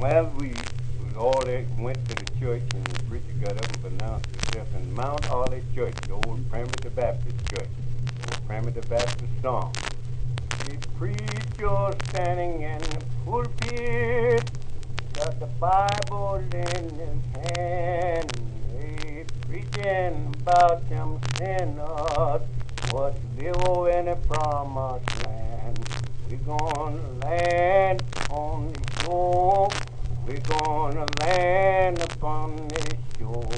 Well, we, we all that went to the church and the preacher got up and announced himself in Mount Olive Church, the old Primitive Baptist Church, the Primitive Baptist song. The preacher standing in the pulpit, got the Bible in his hand, he preaching about them sinners, what live in the promised land. We're gonna land on the shore. We're gonna land upon this shore.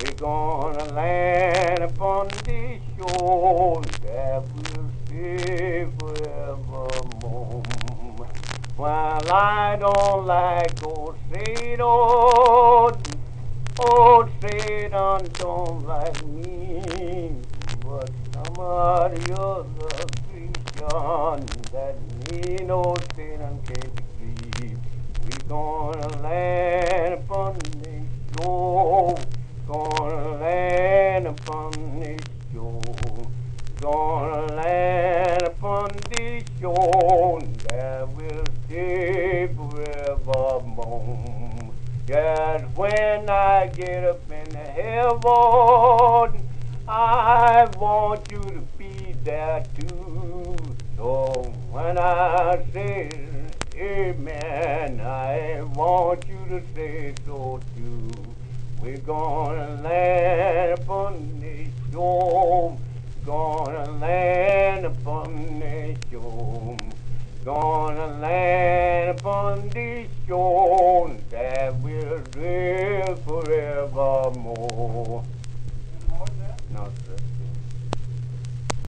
We're gonna land upon this shore that will stay forevermore. Well, I don't like old Satan. Old Satan don't like me. But some of the other Christians that me no Satan can't want you to be there too. So when I say Man, I want you to say so too. We're gonna land upon this shore. Gonna land upon this shore. Gonna land upon this shore that will live forevermore. No, sir.